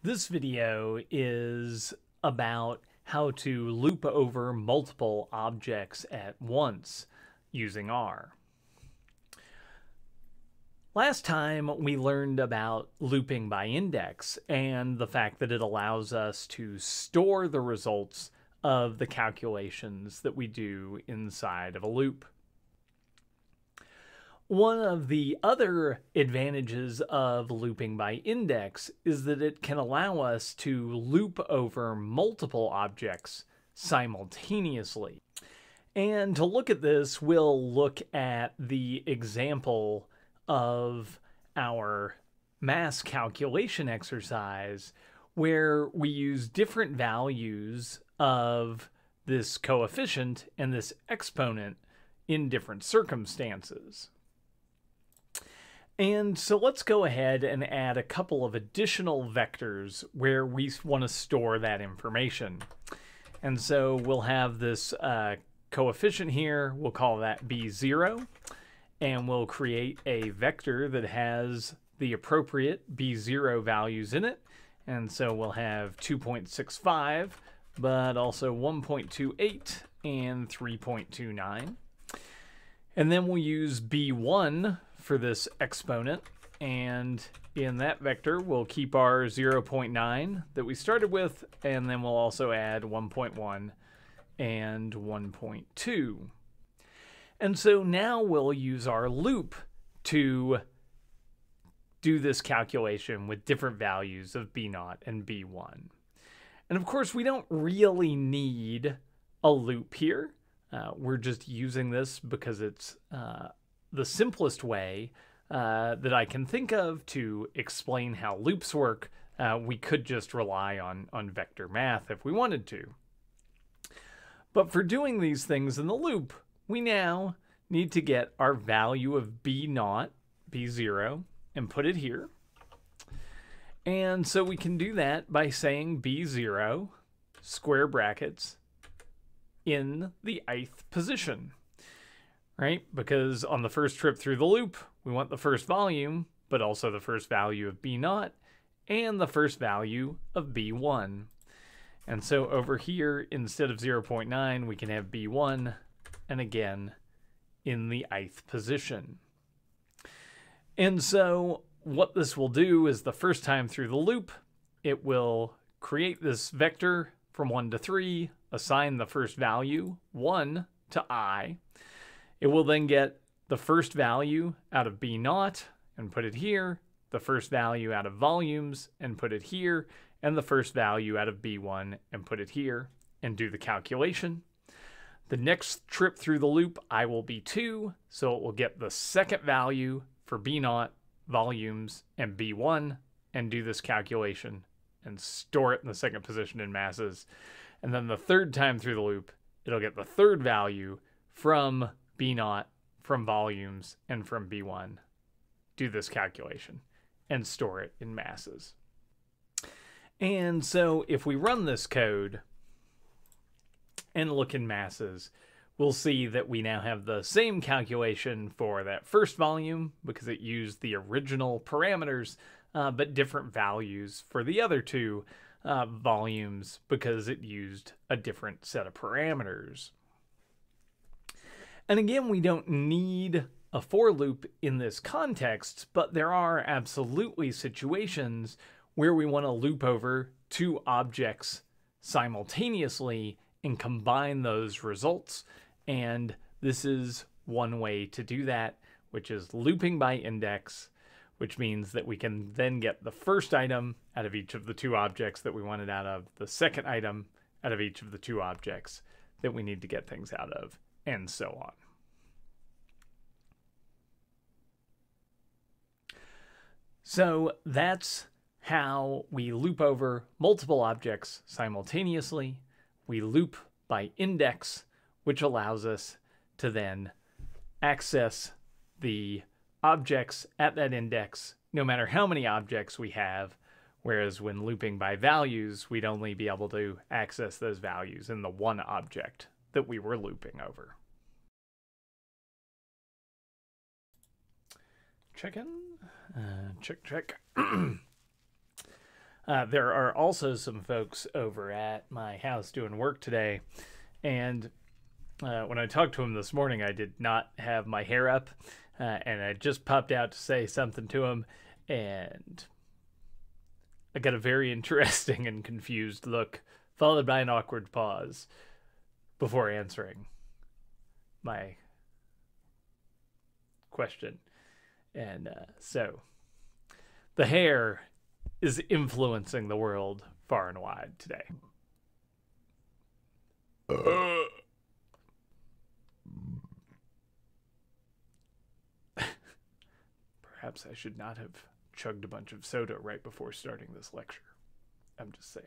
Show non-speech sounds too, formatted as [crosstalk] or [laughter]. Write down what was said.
This video is about how to loop over multiple objects at once using R. Last time we learned about looping by index and the fact that it allows us to store the results of the calculations that we do inside of a loop. One of the other advantages of looping by index is that it can allow us to loop over multiple objects simultaneously. And to look at this, we'll look at the example of our mass calculation exercise where we use different values of this coefficient and this exponent in different circumstances. And so let's go ahead and add a couple of additional vectors where we want to store that information. And so we'll have this uh, coefficient here, we'll call that B0, and we'll create a vector that has the appropriate B0 values in it. And so we'll have 2.65, but also 1.28 and 3.29. And then we'll use B1 for this exponent. And in that vector, we'll keep our 0.9 that we started with, and then we'll also add 1.1 and 1.2. And so now we'll use our loop to do this calculation with different values of B0 and B1. And of course, we don't really need a loop here. Uh, we're just using this because it's uh, the simplest way uh, that I can think of to explain how loops work, uh, we could just rely on, on vector math if we wanted to. But for doing these things in the loop, we now need to get our value of b naught, b0, and put it here. And so we can do that by saying b0, square brackets, in the ith position right? Because on the first trip through the loop, we want the first volume, but also the first value of B naught and the first value of B1. And so over here, instead of 0.9, we can have B1, and again, in the ith position. And so what this will do is the first time through the loop, it will create this vector from 1 to 3, assign the first value, 1, to i, it will then get the first value out of B naught and put it here, the first value out of volumes and put it here, and the first value out of B1 and put it here, and do the calculation. The next trip through the loop, I will be 2, so it will get the second value for B naught, volumes, and B1, and do this calculation and store it in the second position in masses. And then the third time through the loop, it'll get the third value from B naught from volumes and from B1. Do this calculation and store it in masses. And so if we run this code and look in masses, we'll see that we now have the same calculation for that first volume because it used the original parameters, uh, but different values for the other two uh, volumes because it used a different set of parameters. And again, we don't need a for loop in this context, but there are absolutely situations where we want to loop over two objects simultaneously and combine those results. And this is one way to do that, which is looping by index, which means that we can then get the first item out of each of the two objects that we wanted out of, the second item out of each of the two objects that we need to get things out of, and so on. So that's how we loop over multiple objects simultaneously. We loop by index, which allows us to then access the objects at that index, no matter how many objects we have. Whereas when looping by values, we'd only be able to access those values in the one object that we were looping over. Check in. Uh, check, check. [clears throat] Uh, there are also some folks over at my house doing work today, and uh, when I talked to him this morning, I did not have my hair up, uh, and I just popped out to say something to him, and I got a very [laughs] interesting and confused look, followed by an awkward pause before answering my question. And uh, so, the hair is influencing the world far and wide today. [laughs] Perhaps I should not have chugged a bunch of soda right before starting this lecture. I'm just saying.